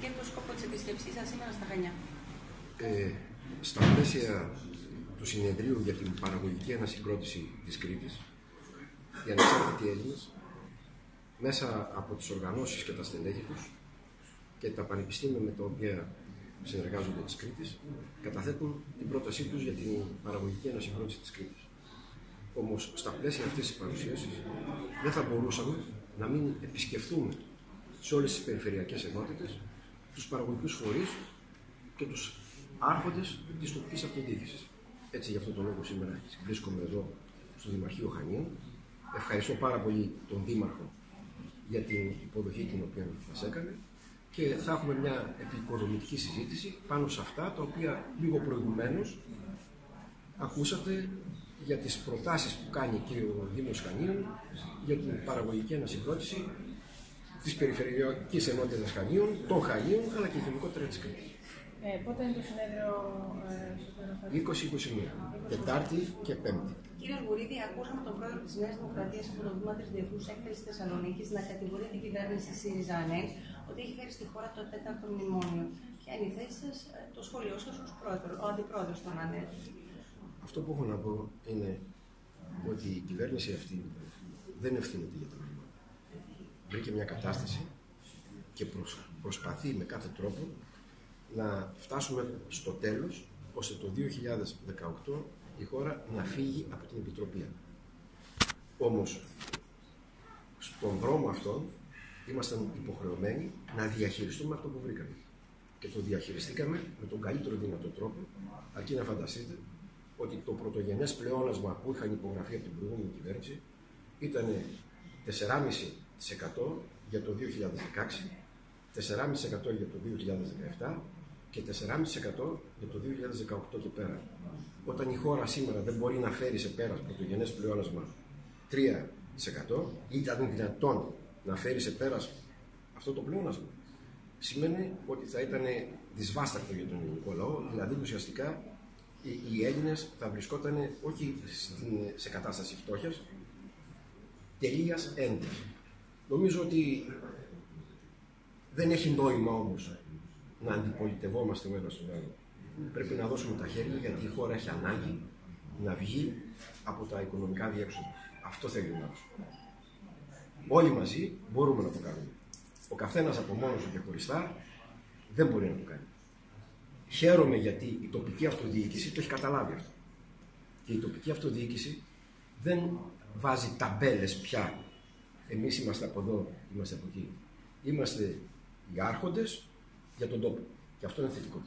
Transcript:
και το σκόπο της επισκεψή σας σήμερα στα Χανιά. Ε, στα πλαίσια του συνεδρίου για την παραγωγική ανασυγκρότηση της Κρήτης, οι ανεξάρτητοι Έλληνες, μέσα από τις οργανώσεις και τα στελέχη τους και τα πανεπιστήμια με τα οποία συνεργάζονται της Κρήτης, καταθέτουν την πρότασή τους για την παραγωγική ανασυγκρότηση της Κρήτης. Όμως, στα πλαίσια αυτής της παρουσίασης, δεν θα μπορούσαμε να μην επισκεφτούμε σε όλες τις περιφερειακές ενότητες τους παραγωγικούς φορείς και τους άρχοντες της τοπικής αυτοδιοίκησης. Έτσι, γι' αυτό τον λόγο σήμερα βρίσκομαι εδώ στο Δημαρχείο Χανίων. Ευχαριστώ πάρα πολύ τον Δήμαρχο για την υποδοχή την οποία μας έκανε και θα έχουμε μια επικοδομητική συζήτηση πάνω σε αυτά τα οποία λίγο προηγουμένως ακούσατε για τις προτάσεις που κάνει και ο Δήμος Χανίων για την παραγωγική ανασυγκρότηση της Περιφερειακής Ενότητας Χανίων, των Χανίων, αλλά και γενικότερα της Κρήτης. Ε, πότε είναι το συνέδριο ε, στο 20-21, Τετάρτη και Πέμπτη. Κύριε Αλγουρίδη, ακούσαμε τον πρόεδρο της Νέας Δημοκρατίας από το Βήμα της Διεθνούς Έκθεσης Θεσσαλονίκης να κατηγορεί την κυβέρνηση ΣΥΡΙΖΑ ΑΝΕΛ ότι έχει φέρει στη χώρα το τέταρτο μνημόνιο. Ποια είναι η θέση σας, ε, το σχόλιο σας ως πρόεδρο, ο αντιπρόεδρος των ΑΝΕΛ. Αυτό που έχω να πω είναι ότι η κυβέρνηση αυτή δεν ευθύνεται για το μνημόνιο. Βρήκε μια κατάσταση και προσπαθεί με κάθε τρόπο να φτάσουμε στο τέλος, ώστε το 2018 η χώρα να φύγει από την Επιτροπή. Όμως, στον δρόμο αυτό ήμασταν υποχρεωμένοι να διαχειριστούμε αυτό που βρήκαμε. Και το διαχειριστήκαμε με τον καλύτερο δυνατό τρόπο, αρκεί να φανταστείτε ότι το πρωτογενές πλεόνασμα που είχαν υπογραφεί από την προηγούμενη κυβέρνηση ήταν 4,5% για το 2016, 4,5% για το 2017 και 4,5% για το 2018 και πέρα. Όταν η χώρα σήμερα δεν μπορεί να φέρει σε πέρας πρωτογενές πλεόνασμα 3% ή ήταν δυνατόν να φέρει σε πέρας αυτό το πλεόνασμα, σημαίνει ότι θα ήταν δυσβάστακτο για τον ελληνικό λαό, δηλαδή ουσιαστικά οι Έλληνες θα βρισκόταν όχι σε κατάσταση φτώχειας, τελείας ένδυα. Νομίζω ότι δεν έχει νόημα όμως να αντιπολιτευόμαστε ο ένα τον άλλο. Πρέπει να δώσουμε τα χέρια γιατί η χώρα έχει ανάγκη να βγει από τα οικονομικά διέξοδα. Αυτό θέλει να Όλοι μαζί μπορούμε να το κάνουμε. Ο καθένας από μόνος του και χωριστά δεν μπορεί να το κάνει. Χαίρομαι γιατί η τοπική αυτοδιοίκηση το έχει καταλάβει αυτό. Και η τοπική αυτοδιοίκηση δεν βάζει ταμπέλες πια. Εμείς είμαστε από εδώ, είμαστε από εκεί. Είμαστε οι άρχοντες για τον τόπο. Και αυτό είναι θετικό.